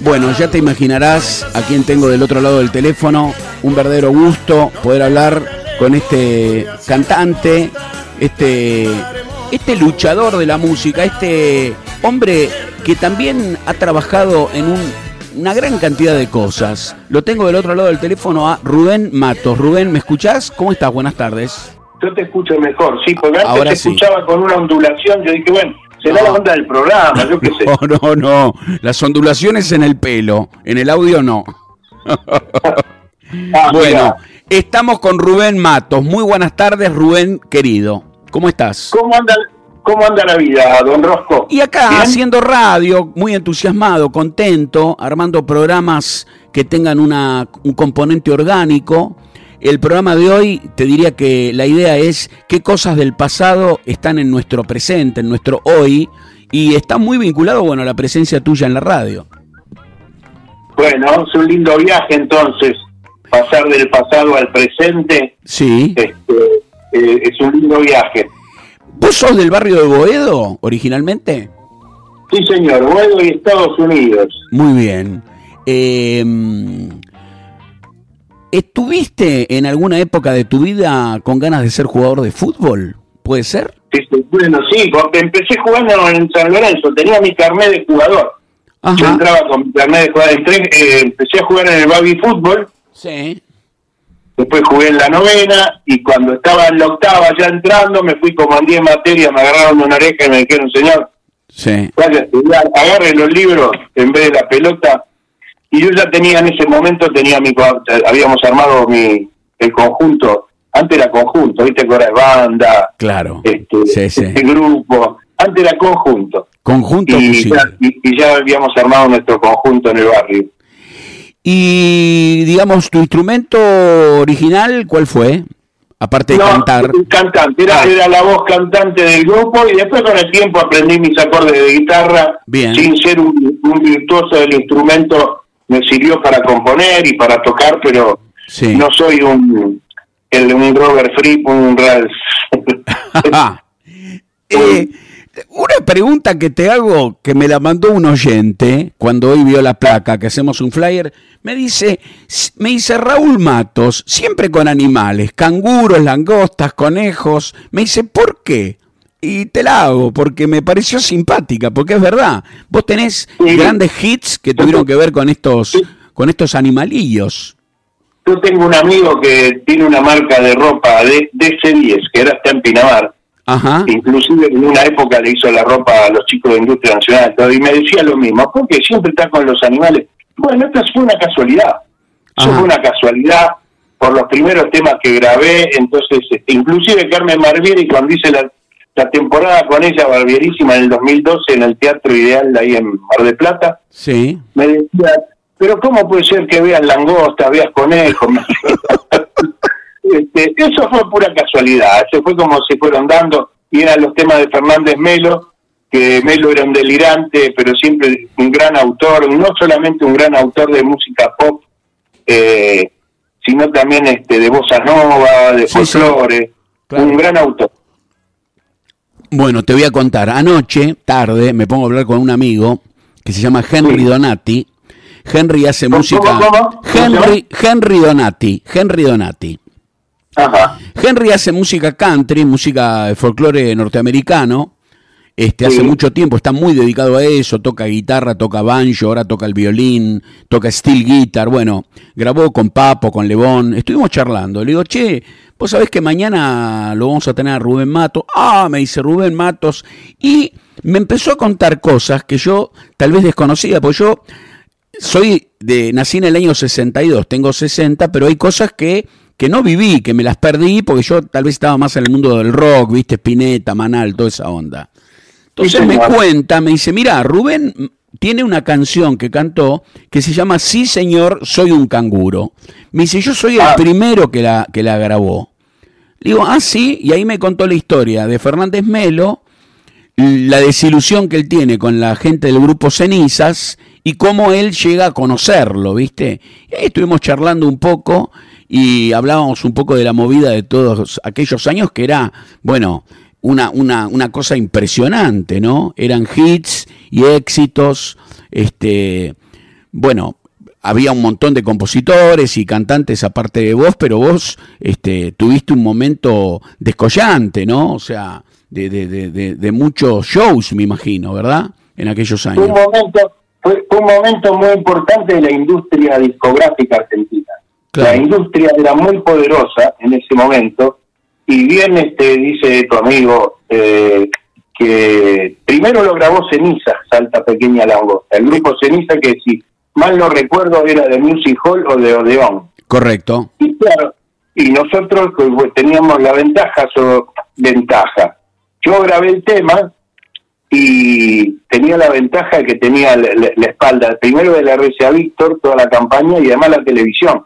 Bueno, ya te imaginarás a quién tengo del otro lado del teléfono. Un verdadero gusto poder hablar con este cantante, este, este luchador de la música, este hombre que también ha trabajado en una gran cantidad de cosas. Lo tengo del otro lado del teléfono a Rubén Matos. Rubén, ¿me escuchás? ¿Cómo estás? Buenas tardes. Yo te escucho mejor, sí, porque antes Ahora te escuchaba con una ondulación. Yo dije, bueno, será la onda del programa, yo qué sé. No, no, no. Las ondulaciones en el pelo, en el audio no. Ah, bueno, estamos con Rubén Matos. Muy buenas tardes, Rubén querido. ¿Cómo estás? ¿Cómo anda, cómo anda la vida, don Rosco? Y acá, haciendo radio, muy entusiasmado, contento, armando programas que tengan una, un componente orgánico el programa de hoy te diría que la idea es qué cosas del pasado están en nuestro presente, en nuestro hoy, y está muy vinculado, bueno, a la presencia tuya en la radio. Bueno, es un lindo viaje entonces, pasar del pasado al presente. Sí. Este, eh, es un lindo viaje. ¿Vos sos del barrio de Boedo originalmente? Sí, señor, Boedo y Estados Unidos. Muy bien. Eh, ¿Estuviste en alguna época de tu vida con ganas de ser jugador de fútbol? ¿Puede ser? bueno, sí, porque empecé jugando en San Lorenzo, tenía mi carnet de jugador. Yo entraba con mi carnet de jugador, eh, empecé a jugar en el baby fútbol. Sí. Después jugué en la novena y cuando estaba en la octava ya entrando me fui como en 10 materias, me agarraron una oreja y me dijeron, señor, sí. agarre los libros en vez de la pelota y yo ya tenía en ese momento, tenía mi habíamos armado mi el conjunto, antes era conjunto, viste que ahora es banda, claro, este, este grupo, antes era conjunto. Conjunto y ya, y, ya habíamos armado nuestro conjunto en el barrio. Y digamos, tu instrumento original, ¿cuál fue? Aparte de cantar. Cantante, era, ah. era, la voz cantante del grupo y después con el tiempo aprendí mis acordes de guitarra Bien. sin ser un, un virtuoso del instrumento me sirvió para componer y para tocar, pero no soy un, el, un Robert Fripp, un Ralph. eh, una pregunta que te hago, que me la mandó un oyente cuando hoy vio la placa, que hacemos un flyer, me dice, me dice Raúl Matos, siempre con animales, canguros, langostas, conejos, me dice, ¿por qué? Y te la hago porque me pareció simpática, porque es verdad. Vos tenés grandes hits que tuvieron que ver con estos, con estos animalillos. Yo tengo un amigo que tiene una marca de ropa de DC10, que era está en Pinamar. Ajá. Inclusive en una época le hizo la ropa a los chicos de Industria Nacional y me decía lo mismo, porque siempre está con los animales. Bueno, esto fue una casualidad. Eso fue una casualidad por los primeros temas que grabé, entonces, este, inclusive Carmen Marvieri cuando dice la, la temporada con ella, barbierísima, en el 2012 en el Teatro Ideal ahí en Mar de Plata. Sí. Me decía, pero ¿cómo puede ser que veas langosta, veas conejo? este, eso fue pura casualidad, eso fue como se fueron dando, y eran los temas de Fernández Melo, que Melo era un delirante, pero siempre un gran autor, no solamente un gran autor de música pop, eh, sino también este de bossa nova, de folclore, un gran autor. Bueno, te voy a contar. Anoche, tarde, me pongo a hablar con un amigo que se llama Henry Donati. Henry hace música. Henry, Henry Donati. Henry Donati. Ajá. Henry hace música country, música de folclore norteamericano. Este, Hace mucho tiempo está muy dedicado a eso, toca guitarra, toca banjo, ahora toca el violín, toca steel guitar, bueno, grabó con Papo, con Lebón, estuvimos charlando, le digo, che, vos sabés que mañana lo vamos a tener a Rubén Matos, ah, me dice Rubén Matos, y me empezó a contar cosas que yo tal vez desconocía, porque yo soy de, nací en el año 62, tengo 60, pero hay cosas que que no viví, que me las perdí porque yo tal vez estaba más en el mundo del rock, viste, Spinetta, Manal, toda esa onda. Entonces me cuenta, me dice, mira, Rubén tiene una canción que cantó que se llama Sí, señor, soy un canguro. Me dice, yo soy el ah. primero que la, que la grabó. Le digo, ah, sí, y ahí me contó la historia de Fernández Melo, la desilusión que él tiene con la gente del grupo Cenizas y cómo él llega a conocerlo, ¿viste? Y ahí estuvimos charlando un poco y hablábamos un poco de la movida de todos aquellos años que era, bueno, una, una, una cosa impresionante, ¿no? Eran hits y éxitos, este, bueno, había un montón de compositores y cantantes aparte de vos, pero vos este, tuviste un momento descollante, ¿no? O sea, de, de, de, muchos shows, me imagino, ¿verdad? En aquellos años. Fue un momento, fue, un momento muy importante de la industria discográfica argentina. La industria era muy poderosa en ese momento y bien este dice tu amigo eh, que primero lo grabó Ceniza, Salta Pequeña Langosta, el grupo Ceniza que sí mal no recuerdo, era de Music Hall o de Odeón. Correcto. Y claro, y nosotros pues, teníamos la ventaja, ventaja. Yo grabé el tema y tenía la ventaja de que tenía la, espalda, primero de la RCA Víctor, toda la campaña y además la televisión.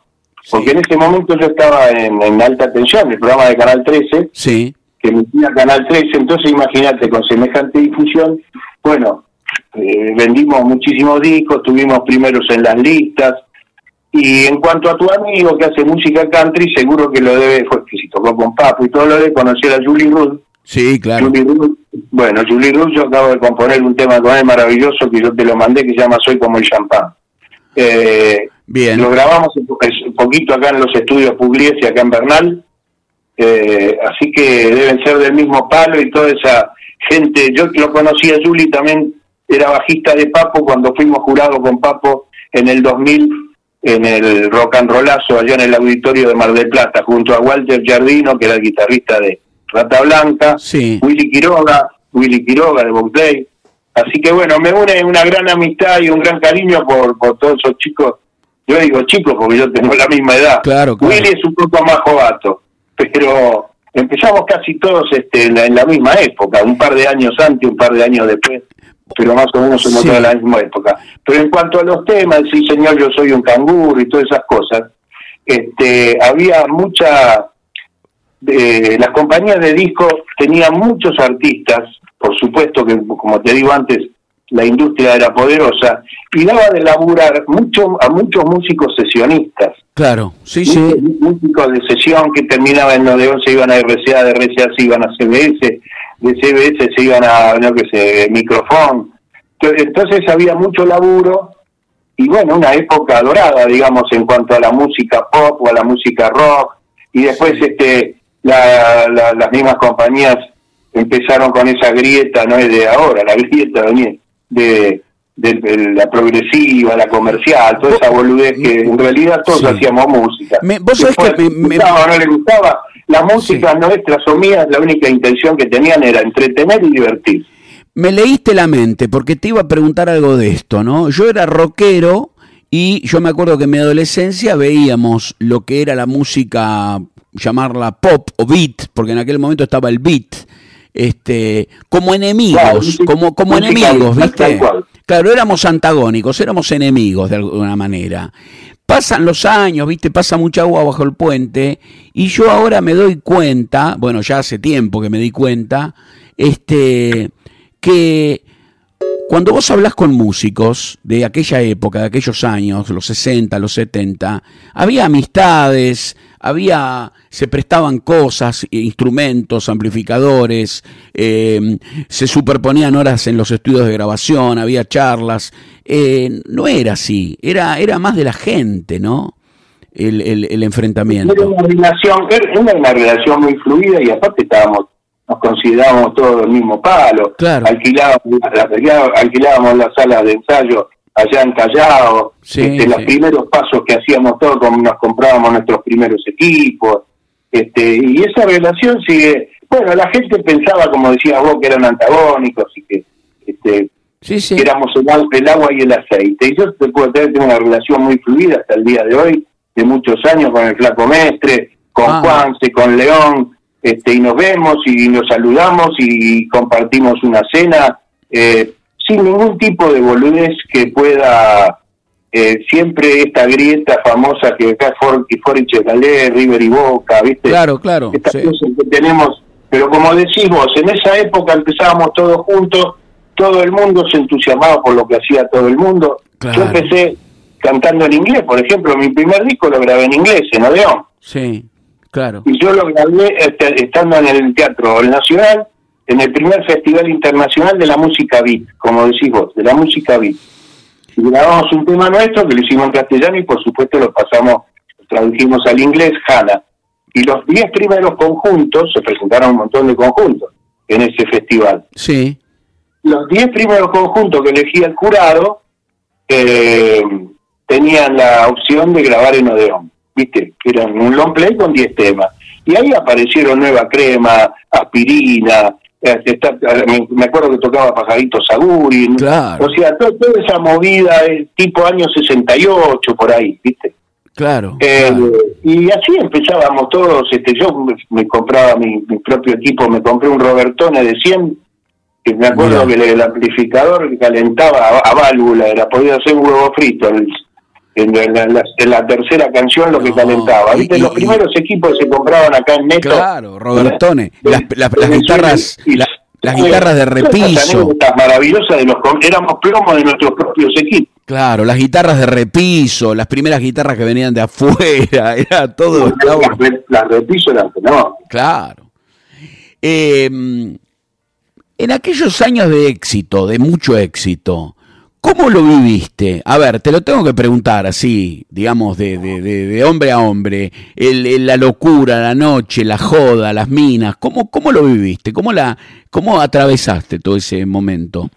Porque en ese momento yo estaba en, alta tensión, el programa de Canal 13, sí. que emitía Canal 13, entonces imagínate, con semejante difusión, bueno, eh, vendimos muchísimos discos, tuvimos primeros en las listas. Y en cuanto a tu amigo que hace música country, seguro que lo debe, fue que si tocó con Papo y todo lo de conocer a Julie Rudd. Sí, claro. bueno, Julie Rudd, yo acabo de componer un tema con él maravilloso que yo te lo mandé que se llama Soy como el champán. Eh, Bien. Lo grabamos un poquito acá en los estudios Pugliese, acá en Bernal. Eh, así que deben ser del mismo palo y toda esa gente. Yo lo conocí a Julie también era bajista de Papo cuando fuimos jurados con Papo en el 2000 en el rock and rollazo allá en el auditorio de Mar del Plata junto a Walter Giardino que era el guitarrista de Rata Blanca, Willy Quiroga, Willy Quiroga de Box Así que bueno, me une una gran amistad y un gran cariño por, por todos esos chicos. Yo digo chicos porque yo tengo la misma edad. Claro, Willy es un poco más jovato, pero empezamos casi todos este, en la misma época, un par de años antes, un par de años después pero más o menos en de la misma época. Pero en cuanto a los temas, sí señor, yo soy un canguro y todas esas cosas, este, había mucha, eh, las compañías de discos tenían muchos artistas, por supuesto que como te digo antes, la industria era poderosa y daba de laburar mucho a muchos músicos sesionistas. Claro, sí, sí. Músicos de sesión que terminaban en se iban a RCA, de RCA se iban a CBS, de CBS se iban a, no que sé, micrófono. Entonces había mucho laburo y bueno, una época dorada, digamos, en cuanto a la música pop o a la música rock. Y después este la, las mismas compañías empezaron con esa grieta, no es de ahora, la grieta de, de, la progresiva, la comercial, toda esa boludez que en realidad todos hacíamos música. ¿Vos sabés que me, no le gustaba? La música nuestras o mías, la única intención que tenían era entretener y divertir. Me leíste la mente porque te iba a preguntar algo de esto, ¿no? Yo era rockero y yo me acuerdo que en mi adolescencia veíamos lo que era la música, llamarla pop o beat, porque en aquel momento estaba el beat, este, como enemigos, como, como enemigos, ¿viste? Claro, éramos antagónicos, éramos enemigos de alguna manera. Pasan los años, viste, pasa mucha agua bajo el puente, y yo ahora me doy cuenta, bueno, ya hace tiempo que me di cuenta, este, que cuando vos hablas con músicos de aquella época, de aquellos años, los 60, los 70, había amistades, había, se prestaban cosas, instrumentos, amplificadores, eh, se superponían horas en los estudios de grabación, había charlas. Eh, no era así, era, era más de la gente, ¿no? El, el, enfrentamiento. Era una relación, era una relación muy fluida y aparte estábamos nos considerábamos todos el mismo palo. Alquilábamos, alquilábamos las salas de ensayo allá en Callao. este, Los primeros pasos que hacíamos todos, como nos comprábamos nuestros primeros equipos. Este, y esa relación sigue. Bueno, la gente pensaba, como decías vos, que eran antagónicos y que, este, éramos el, agua y el aceite. Y yo te puedo tener una relación muy fluida hasta el día de hoy, de muchos años, con el Flaco Mestre, con ah. Juanse, con León este, y nos vemos y nos saludamos y compartimos una cena eh, sin ningún tipo de boludez que pueda eh, siempre esta grieta famosa que acá Foriche Galé, River y Boca, ¿viste? Claro, claro. Estas cosas que tenemos, pero como decís vos, en esa época empezábamos todos juntos, todo el mundo se entusiasmaba por lo que hacía todo el mundo. Yo empecé cantando en inglés, por ejemplo, mi primer disco lo grabé en inglés, en Odeón. Sí. Claro. Y yo lo grabé este, estando en el Teatro Nacional, en el primer Festival Internacional de la Música Beat, como decís vos, de la música beat. Y grabamos un tema nuestro que lo hicimos en castellano y por supuesto lo pasamos, lo tradujimos al inglés, Hannah. Y los 10 primeros conjuntos, se presentaron un montón de conjuntos en ese festival. Sí. Los 10 primeros conjuntos que elegía el jurado eh, tenían la opción de grabar en Odeón, ¿viste? Eran un long play con 10 temas. Y ahí aparecieron Nueva Crema, Aspirina, eh, me acuerdo que tocaba Pajarito Saguri, claro. o sea, toda esa movida es tipo año 68 por ahí, ¿viste? Claro, eh, Y así empezábamos todos, este yo me, compraba mi, propio equipo, me compré un Robertone de 100, que me acuerdo que el, amplificador calentaba a, válvula, era podía hacer un huevo frito, en, la, tercera canción lo que calentaba. ¿Viste? Los primeros equipos se compraban acá en Neto. Claro, Robertone. las, guitarras. las guitarras de repiso. maravillosas de los éramos plomos de nuestros propios equipos. Claro, las guitarras de repiso, las primeras guitarras que venían de afuera, era todo. Las, las repiso eran no. Claro. Eh, en aquellos años de éxito, de mucho éxito, ¿Cómo lo viviste? A ver, te lo tengo que preguntar así, digamos, de, de, de, hombre a hombre. El, la locura, la noche, la joda, las minas. ¿Cómo, cómo lo viviste? ¿Cómo, la, ¿Cómo atravesaste todo ese momento?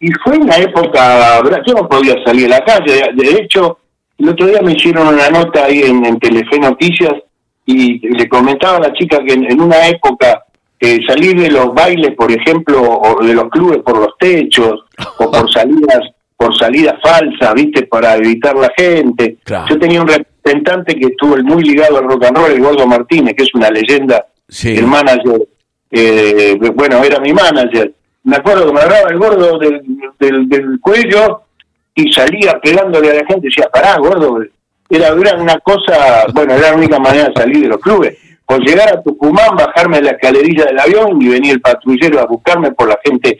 Y fue una época, yo no podía salir a la calle. De hecho, el otro día me hicieron una nota ahí en, en Telefe Noticias y le comentaba a la chica que en, una época eh, salir de los bailes, por ejemplo, o de los clubes por los techos, o por salidas por salida falsa, ¿viste? Para evitar la gente. Yo tenía un representante que estuvo muy ligado al rock and roll, el Gordo Martínez, que es una leyenda, el manager, eh, bueno, era mi manager. Me acuerdo que me agarraba el gordo del, del, cuello y salía pegándole a la gente, decía, pará, gordo, era, era una cosa, bueno, era la única manera de salir de los clubes. Por llegar a Tucumán, bajarme la escalerilla del avión y venir el patrullero a buscarme por la gente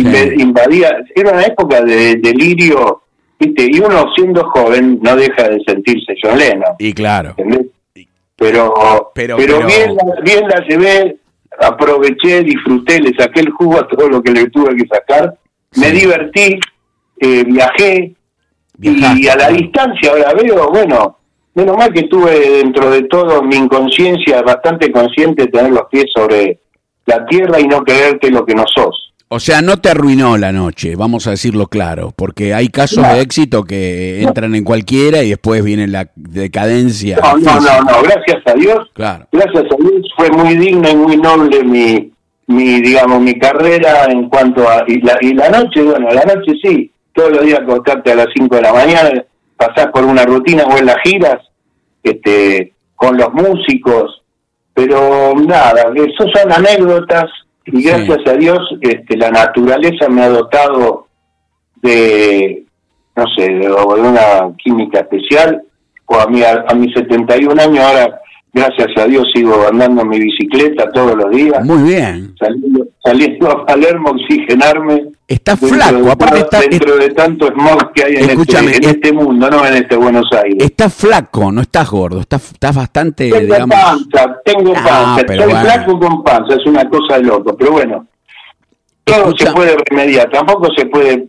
invadía, era una época de delirio, ¿viste? y uno siendo joven no deja de sentirse John Y claro. Pero, pero, Bien, la, bien la llevé, aproveché, disfruté, le saqué el jugo a todo lo que le tuve que sacar, me divertí, eh, viajé, y a la distancia ahora veo, bueno, menos mal que tuve dentro de todo mi inconsciencia bastante consciente de tener los pies sobre la tierra y no creerte lo que no sos. O sea, no te arruinó la noche, vamos a decirlo claro, porque hay casos de éxito que entran en cualquiera y después viene la decadencia. No, no, no, no, gracias a Dios. Claro. Gracias a Dios fue muy digna y muy noble mi, mi digamos, mi carrera en cuanto a... Y la, y la noche, bueno, la noche sí, todos los días acostarte a las 5 de la mañana, pasás por una rutina o en las giras, este, con los músicos, pero nada, eso son anécdotas y gracias a Dios este, la naturaleza me ha dotado de, no sé, de, una química especial. O a, mi, a, mis 71 años ahora, gracias a Dios, sigo andando en mi bicicleta todos los días. Muy bien. Saliendo, saliendo a Palermo, oxigenarme. Está flaco, aparte está... Dentro de tanto smog que hay en, este, en este, mundo, no en este Buenos Aires. Está flaco, no estás gordo, estás, estás bastante, tengo digamos... panza, tengo ah, panza, estoy flaco con panza, es una cosa de loco, pero bueno, todo se puede remediar, tampoco se puede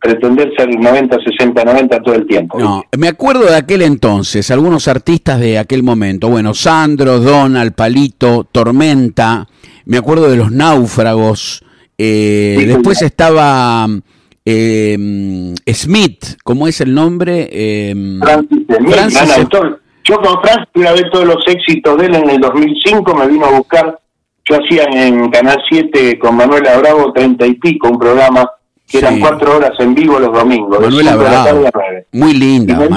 pretender ser 90, 60, 90 todo el tiempo. No, me acuerdo de aquel entonces, algunos artistas de aquel momento, bueno, Sandro, Donald, Palito, Tormenta, me acuerdo de los náufragos, eh, después estaba eh, Smith, ¿cómo es el nombre? Eh, Francis Smith, Yo con Francis grabé todos los éxitos de él en el 2005, me vino a buscar. Yo hacía en Canal 7 con Manuela Bravo 30 y pico, un programa que eran cuatro horas en vivo los domingos. Manuela Bravo, muy linda.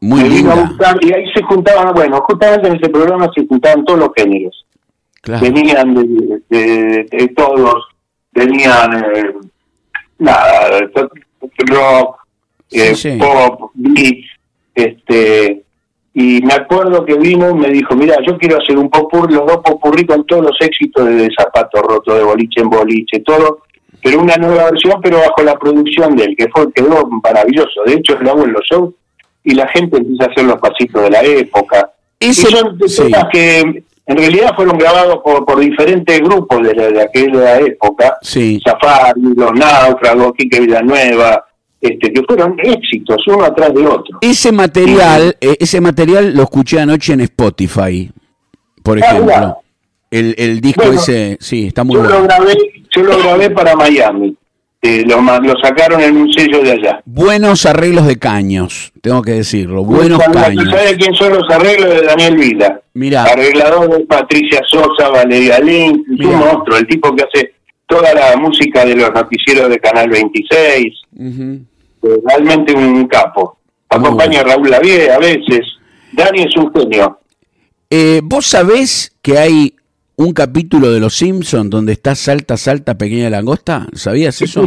muy linda. y ahí se juntaban, bueno, justamente en ese programa se juntaban todos los géneros. Venían de todos, tenían eh, nada, rock, eh, pop, beat, este, y me acuerdo que vino y me dijo, mira, yo quiero hacer un popurrí, los dos popurrí con todos los éxitos de Zapato Roto, de Boliche en Boliche, todo, pero una nueva versión, pero bajo la producción de él, que fue quedó maravilloso. De hecho, lo hago en los shows y la gente empieza a hacer los pasitos de la época. y son temas que en realidad fueron grabados por, por diferentes grupos de, de aquella época. Sí. Safari, Los Náufragos, Quique Villanueva, este, que fueron éxitos uno atrás de otro. Ese material, eh, ese material lo escuché anoche en Spotify, por Ah, ejemplo. mira. El, el disco Bueno, ese, sí, está muy Yo lo bueno. grabé, yo lo grabé para Miami. Eh, lo, sacaron en un sello de allá. Buenos arreglos de caños, tengo que decirlo. Buenos Cuando caños. ¿Sabe quién son los arreglos de Daniel Vila? Mirá. Arreglador de Patricia Sosa, Valeria Link, Mirá. un monstruo, el tipo que hace toda la música de los noticieros de Canal 26, Ujú. eh, realmente un capo. Acompaña a Raúl Lavie a veces. Dani es un genio. Eh, ¿Vos sabés que hay un capítulo de Los Simpsons donde está Salta, Salta, Pequeña Langosta? ¿Sabías eso?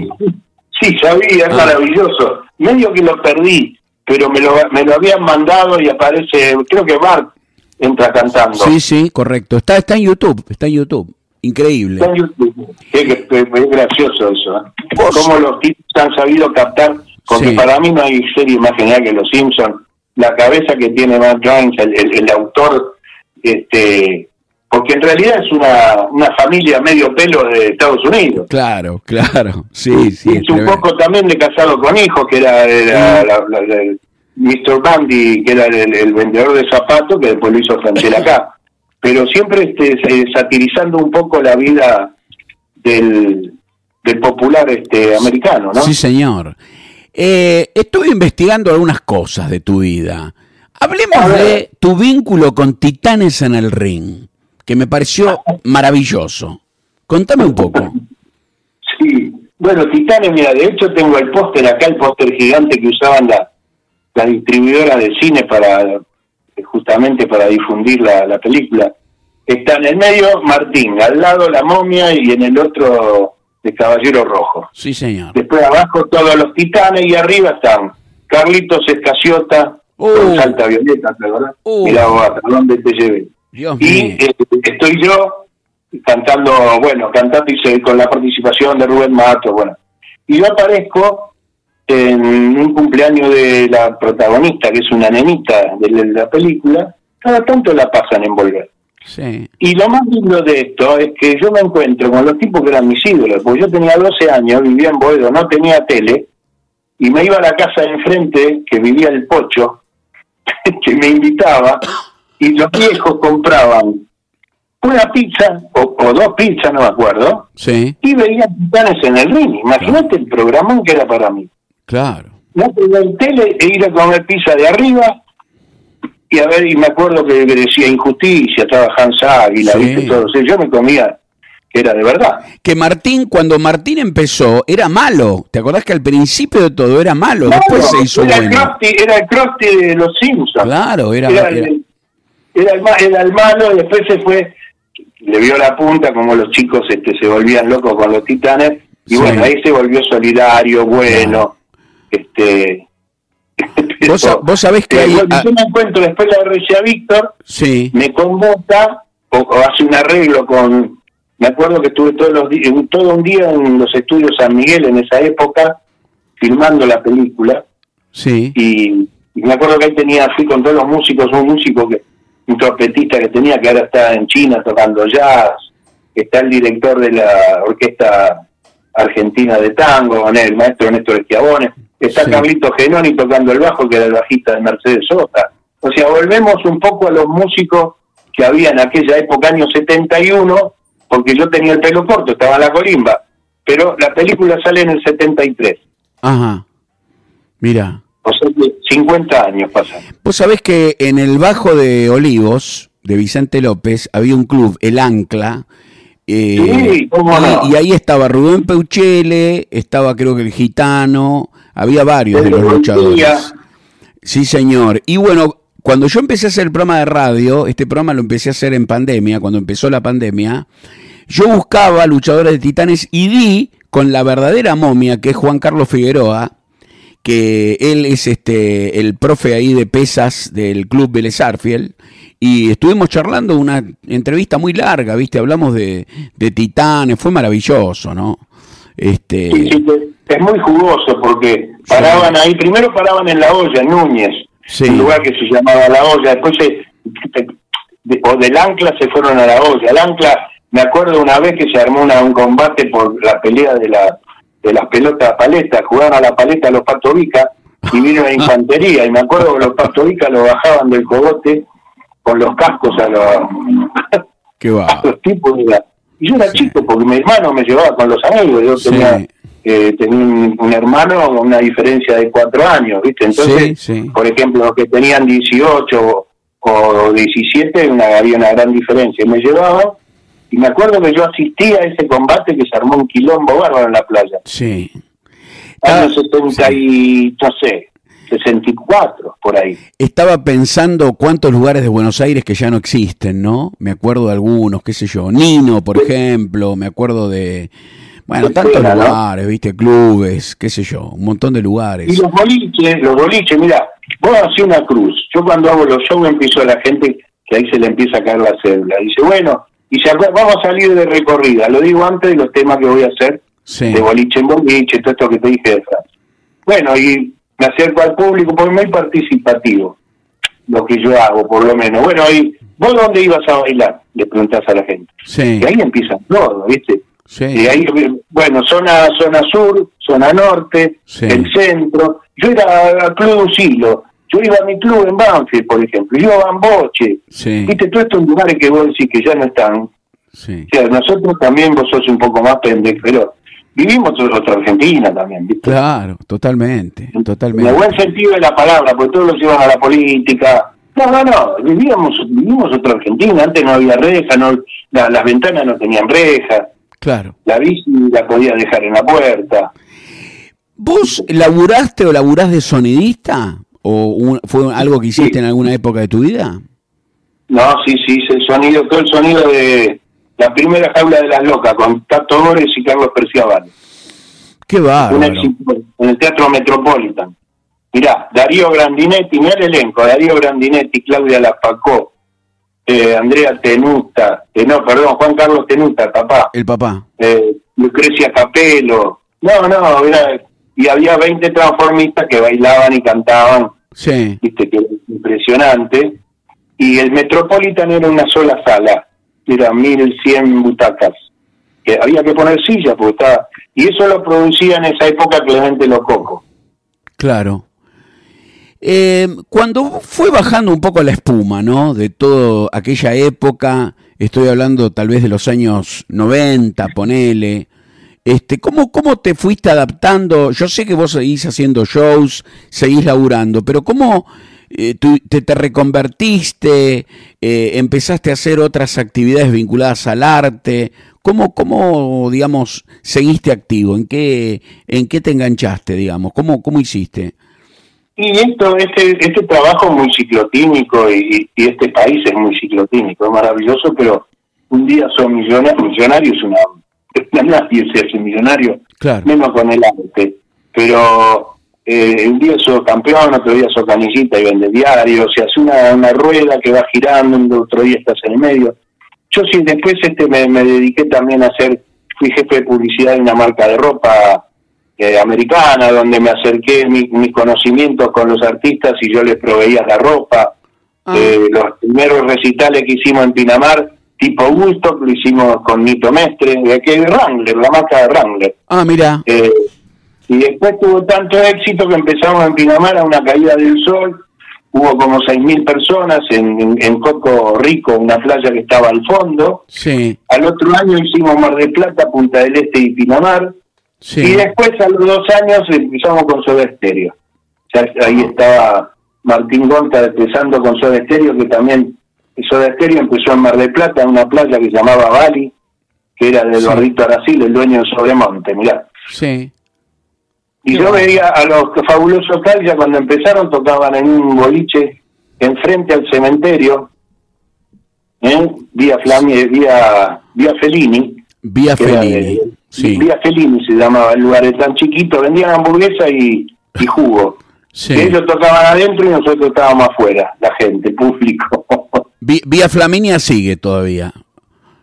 Sí, sabía, es Ah. maravilloso. Medio que lo perdí, pero me lo, me lo habían mandado y aparece, creo que Bart entra cantando. Sí, sí, correcto. Está, está en YouTube, está en YouTube. Increíble. Está en YouTube. Es, gracioso eso. ¿eh? Cómo los tipos han sabido captar, porque Sí. para mí no hay serie más genial que Los Simpsons. La cabeza que tiene Matt Jones, el, el- el autor, este porque en realidad es una, una familia medio pelo de Estados Unidos. Claro, claro. Sí, sí. y es un poco también de casado con hijos, que era, era la- la- la- el Mr. Bundy, que era el, el vendedor de zapatos, que después lo hizo Franchella acá. Pero siempre este, satirizando un poco la vida del, del popular este americano, ¿no? Sí, señor. Eh, estuve investigando algunas cosas de tu vida. Hablemos de tu vínculo con Titanes en el Ring, que me pareció maravilloso. Contame un poco. Sí, bueno, Titanes, mira, de hecho tengo el póster acá, el póster gigante que usaban la, la distribuidora de cine para justamente para difundir la, la película. Está en el medio Martín, al lado la momia y en el otro el Caballero Rojo. Sí, señor. Después abajo todos los titanes y arriba están Carlitos Escaciota Uh. con Salta Violeta, ¿te acordás? Uh. Mira vos, ¿hasta dónde te llevé? Dios Y mío. eh, estoy yo cantando, bueno, cantando y con la participación de Rubén Mato, bueno. Y yo aparezco en un cumpleaños de la protagonista, que es una nenita de la, la película, cada tanto la pasan en volver. Sí. Y lo más lindo de esto es que yo me encuentro con los tipos que eran mis ídolos, porque yo tenía 12 años, vivía en Boedo, no tenía tele, y me iba a la casa de enfrente, que vivía el Pocho, que me invitaba, y los viejos compraban una pizza, o, o dos pizzas, no me acuerdo, Sí, y veían titanes en el ring. Imagínate el programón que era para mí. claro. No tener tele e ir a comer pizza de arriba, y a ver, y me acuerdo que decía injusticia, estaba Hans Águila, Sí. viste, todo. O sea, yo me comía que era de verdad. Que Martín, cuando Martín empezó, era malo. ¿Te acordás que al principio de todo era malo? Después Claro, se hizo era, el era el Krusty de los Simpsons. Claro, era, era, era- el, era, el, era el malo, y después se fue, le vio la punta, como los chicos este, se volvían locos con los titanes, y Sí. bueno, ahí se volvió solidario, bueno, este... Vos vos sabés que Eh, hay- ah- yo me encuentro después la Regia Víctor, Sí, me convoca o, o hace un arreglo con me acuerdo que estuve todos los días todo un día en los estudios San Miguel en esa época filmando la película sí. y, y me acuerdo que ahí tenía fui con todos los músicos un músico que un trompetista que tenía que ahora está en China tocando jazz está el director de la orquesta argentina de tango el maestro Néstor Esquiabone está Sí. Carlito Genoni tocando el bajo que era el bajista de Mercedes Sosa o sea volvemos un poco a los músicos que había en aquella época año 71 porque yo tenía el pelo corto estaba en la colimba pero la película sale en el 73 Ajá. Mira. O sea que 50 años pasan. Vos sabés que en el Bajo de Olivos, de Vicente López, había un club, El Ancla. eh, Sí, cómo y, no. y ahí estaba Rubén Peuchele, estaba creo que el Gitano, había varios de los luchadores. Sí, señor. Y bueno, cuando yo empecé a hacer el programa de radio, este programa lo empecé a hacer en pandemia, cuando empezó la pandemia, yo buscaba luchadores de titanes y di con la verdadera momia, que es Juan Carlos Figueroa, que él es este el profe ahí de pesas del club Vélez Arfiel y estuvimos charlando una entrevista muy larga, ¿viste? Hablamos de, de titanes, fue maravilloso, ¿no? Este es muy jugoso porque paraban ahí, primero paraban en La Olla, en Núñez, Sí. un lugar que se llamaba La Olla, después se, o del ancla se fueron a la olla. El ancla, me acuerdo una vez que se armó una, un combate por la pelea de la de las pelotas paletas, jugaban a la paleta los patovicas y vino la infantería. Y me acuerdo que los patovicas lo bajaban del cogote con los cascos a los, Qué a los tipos. Y yo era chico porque mi hermano me llevaba con los amigos. Yo tenía, eh, tenía un, un, hermano con una diferencia de cuatro años, ¿viste? Entonces, Sí, por ejemplo, los que tenían 18 o 17, una, había una gran diferencia. Me llevaban y me acuerdo que yo asistía a ese combate que se armó un quilombo bárbaro en la playa. Sí. Años 70 y, no sé, 64, por ahí. Estaba pensando cuántos lugares de Buenos Aires que ya no existen, ¿no? Me acuerdo de algunos, qué sé yo, Nino, por ejemplo, me acuerdo de, bueno, tantos lugares, viste, clubes, qué sé yo, un montón de Y lugares. los boliches, los boliches, mira, vos hacés una cruz. Yo cuando hago los shows empiezo a la gente que ahí se le empieza a caer la cédula. Dice, bueno, y se vamos a salir de recorrida. Lo digo antes de los temas que voy a hacer, Sí, de boliche en boliche, todo esto que te dije de Francia. Bueno, y me acerco al público porque muy participativo, lo que yo hago, por lo menos. Bueno, y ¿vos dónde ibas a bailar? Le preguntás a la gente. sí, Y ahí empiezan todo, ¿viste? sí. Y ahí, bueno, zona zona sur, zona norte, Sí. el centro. Yo era al Club Usilo, yo iba a mi club en Banfield, por ejemplo, yo iba a Bamboche. Sí, Viste, todos estos lugares que vos decís que ya no están. sí. O sea, nosotros también, vos sos un poco más pendejo, pero vivimos otra Argentina también, ¿viste? Claro, totalmente, En el totalmente. buen sentido de la palabra, porque todos los iban a la política. No, no, no, vivíamos, vivimos otra Argentina, antes no había reja, no, la- las ventanas no tenían rejas, Claro. la bici la podías dejar en la puerta. ¿Vos laburaste o laburás de sonidista? ¿O un- fue algo que hiciste Sí. en alguna época de tu vida? No, sí, sí, el sonido, todo el sonido de la primera jaula de las locas, con Tato Gores y Carlos Perciabal. Qué éxito en el Teatro Metropolitan. Mirá, Darío Grandinetti, mirá el elenco, Darío Grandinetti, Claudia Lapacó, eh, Andrea Tenuta, eh, no, perdón, Juan Carlos Tenuta, papá, El papá. eh, Lucrecia Capelo, no, no, mirá, y había 20 transformistas que bailaban y cantaban, Sí, viste que impresionante, y el Metropolitan era una sola sala, era 1100 butacas, que había que poner sillas porque estaba, y eso lo producía en esa época Clemente Lococo. claro. Eh, cuando fue bajando un poco la espuma, ¿no? De toda aquella época, estoy hablando tal vez de los años 90, ponele. Este, ¿cómo, ¿Cómo te fuiste adaptando? Yo sé que vos seguís haciendo shows, seguís laburando, pero ¿cómo eh, te, te reconvertiste? eh, ¿Empezaste a hacer otras actividades vinculadas al arte? ¿Cómo, cómo digamos, seguiste activo? ¿En qué, en qué te enganchaste, digamos? ¿Cómo, cómo hiciste? Y esto, este, este trabajo es muy ciclotímico y, este país es muy ciclotímico, es maravilloso, pero un día son millonarios, millonario es una, nadie se hace millonario, Claro. menos con el arte, pero eh, un día sos campeón, otro día sos canillita y vende diario, se hace una, una rueda que va girando, otro día estás en el medio. Yo sí, después este me, me dediqué también a hacer, fui jefe de publicidad de una marca de ropa eh, americana, donde me acerqué mi- mis conocimientos con los artistas y yo les proveía la ropa. Ah. Eh, los primeros recitales que hicimos en Pinamar, tipo Gusto, lo hicimos con Nito Mestre, de aquí de Wrangler, la marca de Wrangler. Ah, mira. Eh, y después tuvo tanto éxito que empezamos en Pinamar a una caída del sol. Hubo como 6.000 personas en, en, en Coco Rico, una playa que estaba al fondo. Sí, Al otro año hicimos Mar del Plata, Punta del Este y Pinamar. sí. Y después, a los dos años, empezamos con Soda Stereo. Ya ahí estaba Martín Gonta empezando con Soda Stereo, que también Soda Stereo empezó en Mar del Plata, en una playa que se llamaba Bali, que era de Sí. Eduardito Aracil, el dueño de Sobremonte, mirá. Sí. Y Qué yo bueno. veía a los fabulosos ya cuando empezaron, tocaban en un boliche enfrente al cementerio, ¿eh? vía, Flami, vía, vía Fellini. Vía de- Fellini. Sí, Vía Fellini se llamaba el lugar, es tan chiquito, vendían hamburguesa y, y jugo. sí. Ellos tocaban adentro y nosotros estábamos afuera, la gente, público. Vía Flaminia sigue todavía.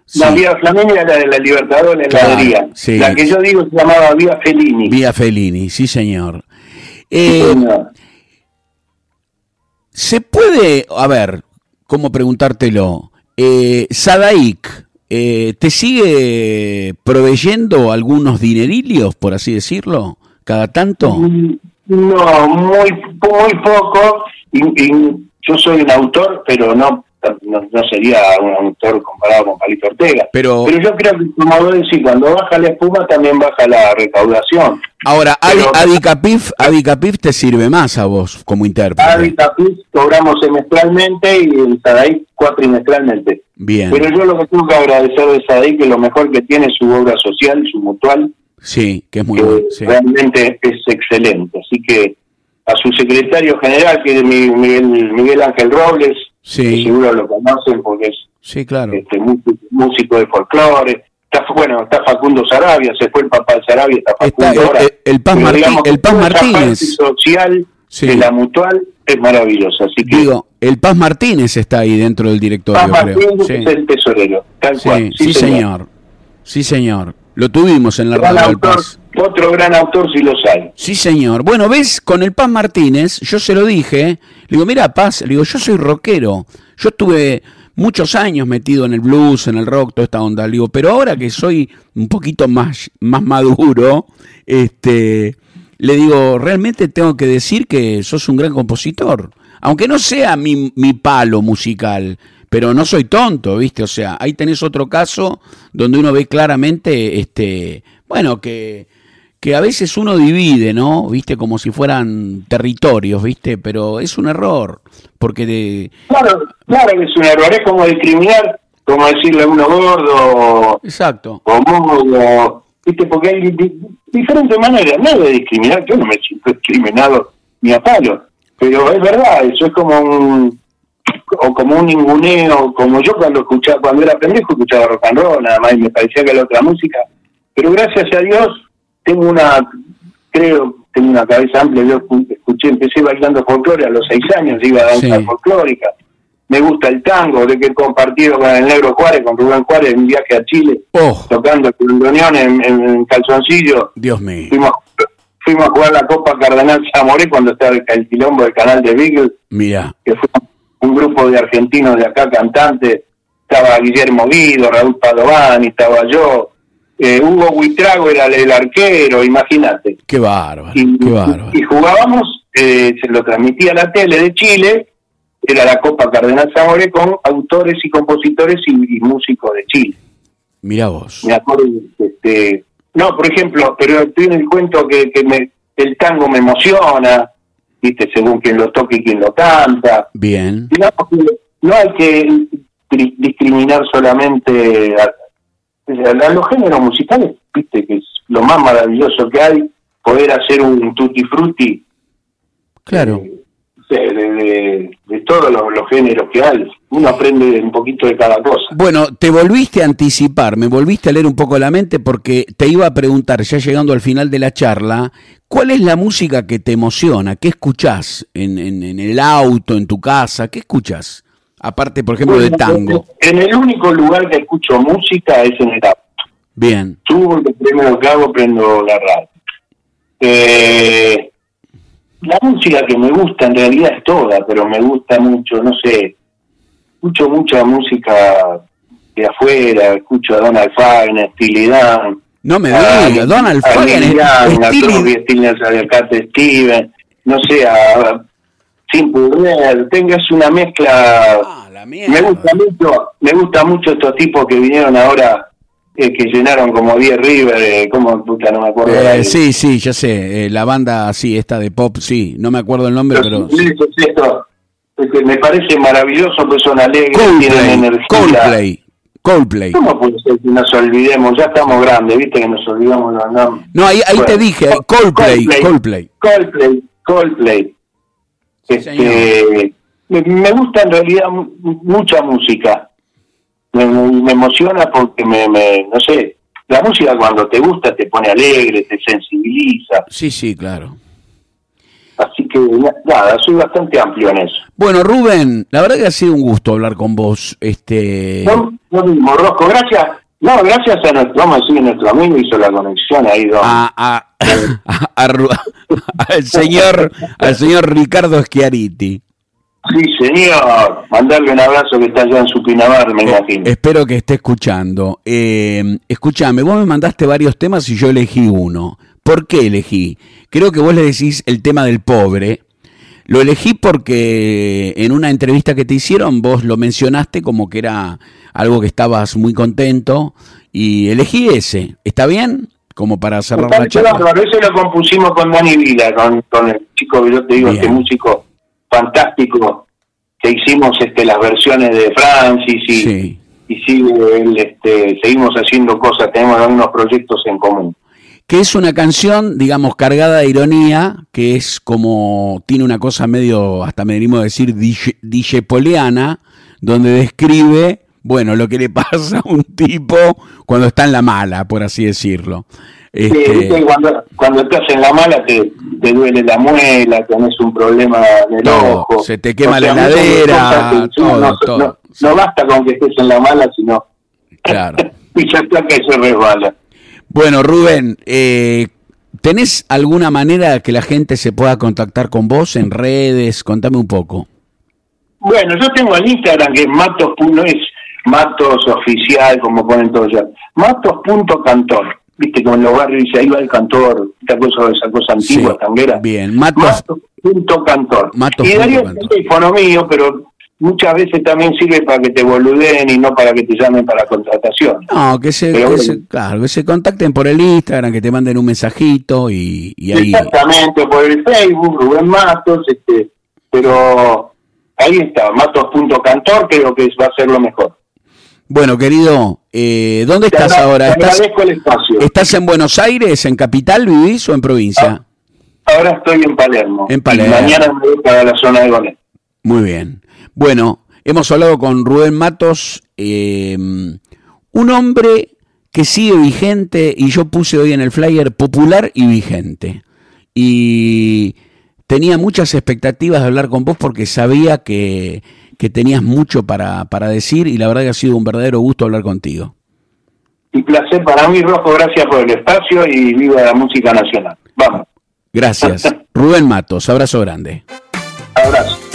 Sí. La Vía Flaminia era la de la Libertadores, la Claro, heladería. sí. La que yo digo se llamaba Vía Fellini. Vía Fellini, sí señor. Sí, Eh, señor. se puede, a ver, cómo preguntártelo. Eh, Sadaik, eh, ¿te sigue proveyendo algunos dinerillos, por así decirlo, cada tanto? Mm, no, muy, muy poco. yo soy un autor, pero no no, sería un autor comparado con Palito Ortega. Pero, pero yo creo que, como vos decís, cuando baja la espuma también baja la recaudación. Ahora, Adicapif, Adicapif te sirve más a vos como intérprete. Adicapif cobramos semestralmente y el Sadaí cuatrimestralmente. Bien. Pero yo lo que tengo que agradecer de Sadaí que lo mejor que tiene es su obra social, su mutual. Sí, que es muy bueno. Realmente es excelente. Así que a su secretario general, que es Miguel, Miguel Ángel Robles, Sí. seguro lo conocen porque es sí, claro. este, músico, de folclore. Está, bueno, está Facundo Sarabia, se fue el papá de Sarabia, está Facundo ahora. El, Paz, el Paz Martínez. social de la mutual es maravillosa. Así que, Digo, el Paz Martínez está ahí dentro del directorio, Paz Martínez es el tesorero, tal cual. Sí, señor. Sí, señor. Lo tuvimos en la radio del Paz. Otro gran autor si los hay. Sí, señor. Bueno, ves, con el Paz Martínez, yo se lo dije, le digo, mira, Paz, le digo, yo soy rockero. Yo estuve muchos años metido en el blues, en el rock, toda esta onda. Le digo, pero ahora que soy un poquito más, más maduro, este, le digo, realmente tengo que decir que sos un gran compositor. Aunque no sea mi, mi palo musical, pero no soy tonto, ¿viste? O sea, ahí tenés otro caso donde uno ve claramente, este, bueno, que que a veces uno divide, ¿no? Viste, como si fueran territorios, ¿viste? Pero es un error, porque de... Claro, claro que es un error, es como discriminar, como decirle a uno gordo, Exacto. o modo, ¿viste? Porque hay diferentes maneras, no de discriminar, yo no me siento discriminado ni a palo, pero es verdad, eso es como un o como un ninguneo, como yo cuando escuchaba, cuando era pendejo escuchaba rock and roll, nada más y me parecía que era otra música, pero gracias a Dios tengo una, creo, tengo una cabeza amplia, yo escuché, empecé bailando folclore a los seis años, iba a danza folclórica, me gusta el tango, de que he compartido con el Negro Juárez, con Rubén Juárez, en un viaje a Chile, oh. tocando el Unión en, en, calzoncillo. Dios mío. Fuimos, fuimos a jugar la Copa Cardenal Zamoré cuando estaba el, quilombo del canal de Beagle. Mira. Que fue un grupo de argentinos de acá, cantantes. Estaba Guillermo Guido, Raúl Padovani, estaba yo, eh, Hugo Huitrago era el arquero, imagínate. Qué bárbaro, y, qué bárbaro. Y jugábamos, eh, se lo transmitía a la tele de Chile, era la Copa Cardenal Zamore con autores y compositores y, músicos de Chile. Mira vos. Me acuerdo, este, no, por ejemplo, pero tiene el cuento que, que me, el tango me emociona, viste, según quien lo toque y quien lo canta. Bien. no hay que discriminar solamente a, los géneros musicales, viste, que es lo más maravilloso que hay, poder hacer un tutti frutti. Claro. Eh, de, todos los, géneros que hay. Uno aprende un poquito de cada cosa. Bueno, te volviste a anticipar, me volviste a leer un poco la mente porque te iba a preguntar, ya llegando al final de la charla, ¿cuál es la música que te emociona? ¿Qué escuchás en, en, en el auto, en tu casa? ¿Qué escuchas? Aparte, por ejemplo, de tango. En el único lugar que escucho música es en el auto. Bien. Subo, lo primero que hago, prendo la radio. Eh, la música que me gusta en realidad es toda, pero me gusta mucho, no sé, escucho mucha música de afuera, escucho a Donald Fagen, Steely Dan. No me digas, Donald Fagen, Steely Steven, no sé, a sin poder, tengas una mezcla. Ah, me gusta mucho, me gusta mucho estos tipos que vinieron ahora eh, que llenaron como 10 River, eh, como puta, no me acuerdo. Eh, sí, sí, ya sé, eh, la banda sí, esta de pop, sí, no me acuerdo el nombre, pero... esto, me parece maravilloso, pues son alegres, tienen energía. Coldplay. Coldplay. ¿Cómo puede ser que nos olvidemos? Ya estamos grandes, viste que nos olvidamos los nombres. No, ahí, ahí te dije, Coldplay, Coldplay. Coldplay, Coldplay. Este, me, gusta en realidad mucha música. Me, emociona porque me, no sé, la música cuando te gusta te pone alegre, te sensibiliza. Sí, sí, claro. Así que nada, soy bastante amplio en eso. Bueno, Rubén, la verdad que ha sido un gusto hablar con vos. Este... No, no mismo, Rosco, gracias. No, gracias a nuestro, vamos a decir, nuestro amigo hizo la conexión ahí. Don, a, al señor al señor Ricardo Schiariti. Sí, señor. Mandarle un abrazo que está allá en su Pinamar, me eh, imagino. Espero que esté escuchando. Eh, escúchame, vos me mandaste varios temas y yo elegí uno. ¿Por qué elegí? Creo que vos le decís el tema del pobre. Lo elegí porque en una entrevista que te hicieron vos lo mencionaste como que era algo que estabas muy contento y elegí ese. ¿Está bien? Como para cerrar la charla. Claro, ese lo compusimos con Dani Vila, con, con el chico que yo te digo, este músico fantástico que hicimos este las versiones de Francis y, y sigue este, seguimos haciendo cosas, tenemos algunos proyectos en común. Que es una canción, digamos, cargada de ironía, que es como, tiene una cosa medio, hasta me venimos a decir, dijepoliana, donde describe, bueno, lo que le pasa a un tipo cuando está en la mala, por así decirlo. Este... cuando, cuando estás en la mala te, te duele la muela, tenés un problema en el ojo. Se te quema la heladera, no, basta con que estés en la mala, sino. Claro. y ya está que se resbala. Bueno, Rubén, eh, ¿tenés alguna manera que la gente se pueda contactar con vos en redes? Contame un poco. Bueno, yo tengo el Instagram que es matos. es matos oficial, como ponen todos ya. Matos.cantor viste, como en los barrios dice, ahí va el cantor, esta cosa, esa cosa antigua, tanguera. Bien, Matos. punto cantor. y daría el teléfono mío, pero muchas veces también sirve para que te boluden y no para que te llamen para contratación. No, que se, claro, que se contacten por el Instagram, que te manden un mensajito y, ahí... Exactamente, por el Facebook, Rubén Matos, este, pero ahí está, matos.cantor creo que va a ser lo mejor. Bueno, querido, eh, ¿dónde estás ahora? ¿Estás, el espacio. ¿Estás en Buenos Aires, en capital vivís o en provincia? Ah, ahora estoy en Palermo. En Palermo. mañana me voy para la zona de Gonet. Muy bien. Bueno, hemos hablado con Rubén Matos, eh, un hombre que sigue vigente, y yo puse hoy en el flyer popular y vigente. Y tenía muchas expectativas de hablar con vos porque sabía que que tenías mucho para, para decir y la verdad que ha sido un verdadero gusto hablar contigo. Un placer para mí, Rojo, gracias por el espacio y viva la música nacional. Vamos. Gracias. Rubén Matos, abrazo grande. Abrazo.